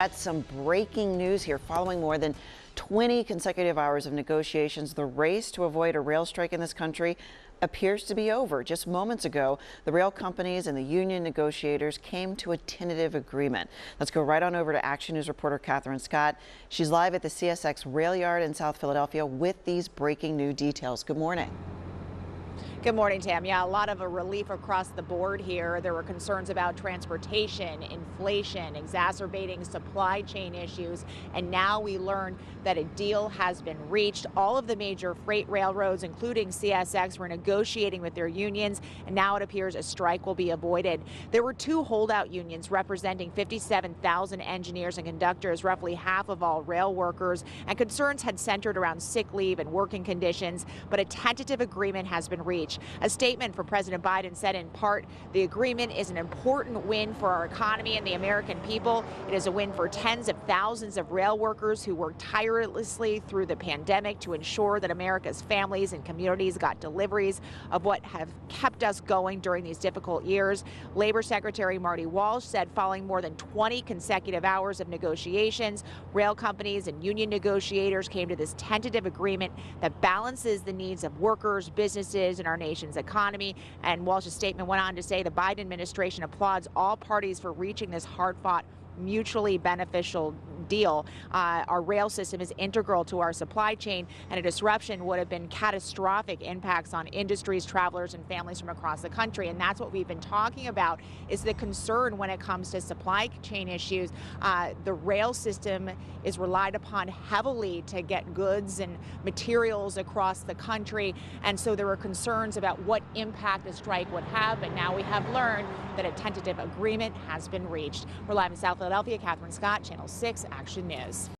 Got some breaking news here following more than 20 consecutive hours of negotiations. The race to avoid a rail strike in this country appears to be over. Just moments ago, the rail companies and the union negotiators came to a tentative agreement. Let's go right on over to Action News reporter Katherine Scott. She's live at the CSX rail yard in South Philadelphia with these breaking new details. Good morning. Good morning, Tam. Yeah, a lot of a relief across the board here. There were concerns about transportation, inflation, exacerbating supply chain issues, and now we learn that a deal has been reached. All of the major freight railroads, including CSX, were negotiating with their unions, and now it appears a strike will be avoided. There were two holdout unions representing 57,000 engineers and conductors, roughly half of all rail workers, and concerns had centered around sick leave and working conditions, but a tentative agreement has been reached. A statement from President Biden said in part, the agreement is an important win for our economy and the American people. It is a win for tens of thousands of rail workers who worked tirelessly through the pandemic to ensure that America's families and communities got deliveries of what have kept us going during these difficult years. Labor Secretary Marty Walsh said following more than 20 consecutive hours of negotiations, rail companies and union negotiators came to this tentative agreement that balances the needs of workers, businesses, and our nation's economy. And Walsh's statement went on to say the Biden administration applauds all parties for reaching this hard fought mutually beneficial deal. Uh, our rail system is integral to our supply chain, and a disruption would have been catastrophic impacts on industries, travelers, and families from across the country. And that's what we've been talking about is the concern when it comes to supply chain issues. Uh, the rail system is relied upon heavily to get goods and materials across the country, and so there were concerns about what impact a strike would have. But now we have learned that a tentative agreement has been reached. We're live in South Philadelphia. Katherine Scott, Channel 6 Action News.